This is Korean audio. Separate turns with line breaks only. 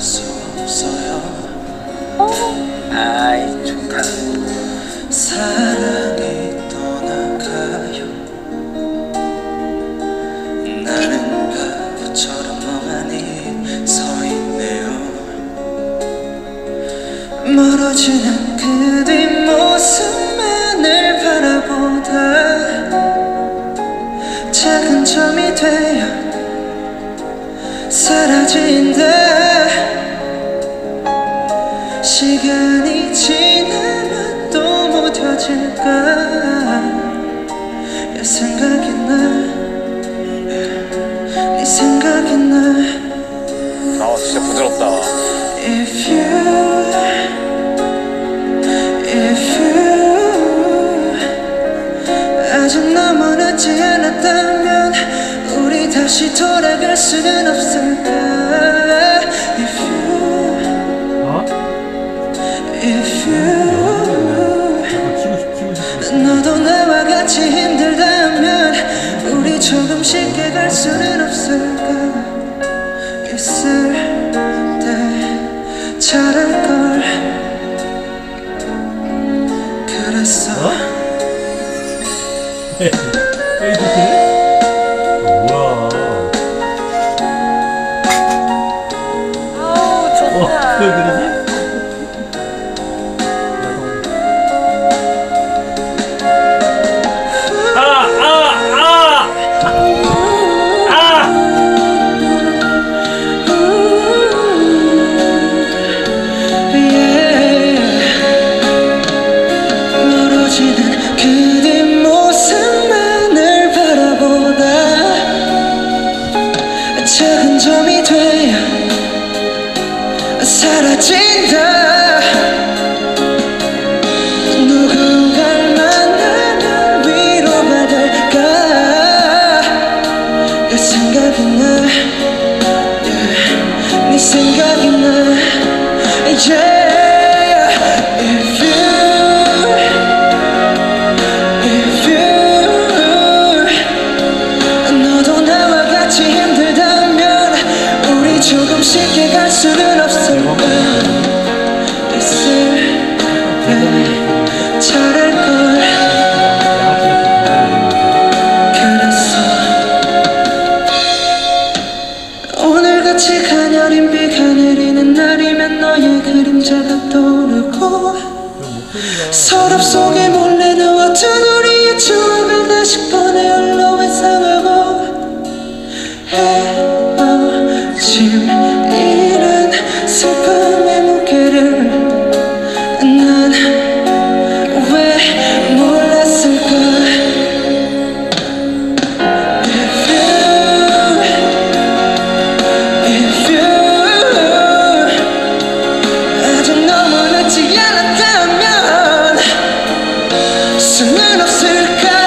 수 없어요. 어? 아이 좋다. 사랑이 떠나가요.
나는 바보처럼
멍하니 서있네요. 멀어지는 그 뒷모습만을
바라보다 작은 점이 되어
사라진다. 시간이 지나면 또 무뎌질까 야 생각이 나네
생각이 나아
진짜 부드럽다.
If you If you 아직
너무 늦지 않았다면 우리 다시 돌아갈 수는 없을 É. Ei, 사라진다 누군가를 만나면 위로받을까 내 생각이 나 yeah. 네 생각이 나 yeah. 우리 조금씩 깨갈 수는 같이 가녀린 비가 내리는 날이면 너의 그림자가 떠오르고 서랍 속에 몰래 넣었던 우리의 추억을 다시 꺼내 흘러 회상하고 헤어짐 이란 슬픈 menos cerca.